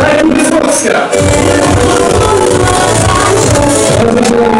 Dajmy Wysocka! Bardzo.